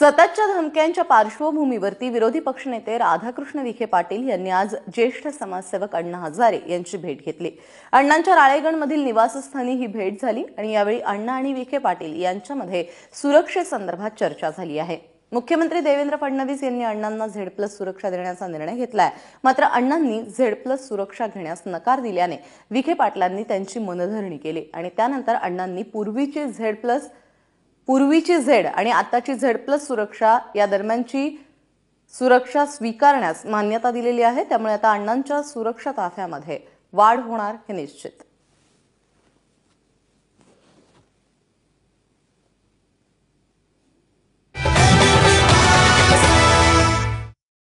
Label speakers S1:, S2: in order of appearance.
S1: सततच्या धमक्यांच्या पार्श्वभूमीवरती विरोधी पक्षनेते राधाकृष्ण विखे पाटील यांनी आज ज्येष्ठ समाजसेवक अण्णा हजारे यांची भेट घेतली. अण्णांच्या राळेगणमधील निवासस्थानी ही भेट झाली आणि यावेळी अण्णा आणि विखे पाटील यांच्यामध्ये सुरक्षेसंदर्भात चर्चा झाली आहे. मुख्यमंत्री देवेंद्र फडणवीस यांनी अण्णांना झेड प्लस सुरक्षा देण्याचा निर्णय घेतलाय. मात्र अण्णांनी झेड प्लस सुरक्षा घेण्यास नकार दिल्याने विखे पाटलांनी त्यांची मनधरणी केली आणि त्यानंतर अण्णांनी पूर्वीची झेड प्लस पूर्वीची झेड आणि आताची झेड प्लस सुरक्षा या दरम्यानची सुरक्षा स्वीकारण्यास मान्यता दिलेली आहे. त्यामुळे आता अण्णांच्या सुरक्षा ताफ्यामध्ये वाढ होणार हे निश्चित.